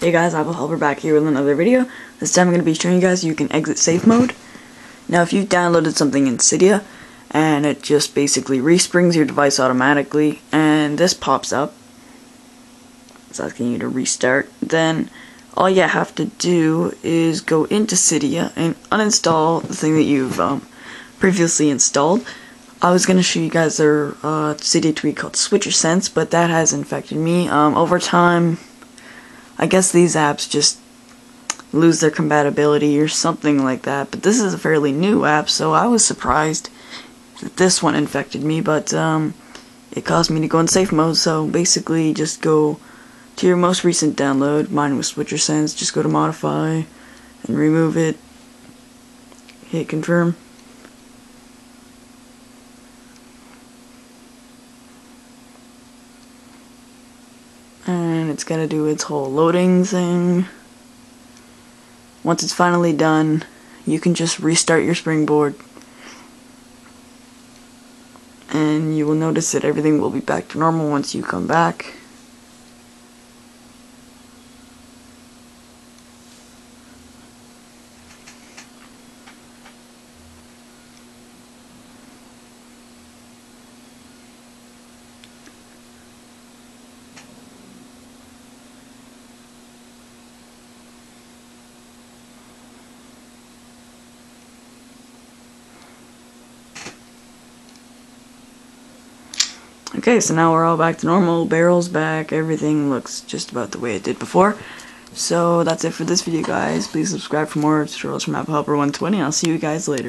Hey guys, Apple Helper back here with another video. This time I'm going to be showing you guys you can exit safe mode. Now if you've downloaded something in Cydia, and it just basically resprings your device automatically, and this pops up, it's asking you to restart, then all you have to do is go into Cydia and uninstall the thing that you've um, previously installed. I was going to show you guys their uh, Cydia tweak called Switcher Sense, but that has infected me. Um, over time, I guess these apps just lose their compatibility or something like that. But this is a fairly new app, so I was surprised that this one infected me. But um, it caused me to go in safe mode. So basically, just go to your most recent download. Mine was Switcher Sense. Just go to Modify and remove it. Hit confirm. And it's gonna do its whole loading thing. Once it's finally done, you can just restart your springboard and you will notice that everything will be back to normal once you come back. Okay, so now we're all back to normal, barrel's back, everything looks just about the way it did before. So that's it for this video guys, please subscribe for more tutorials from Apple Helper 120, I'll see you guys later.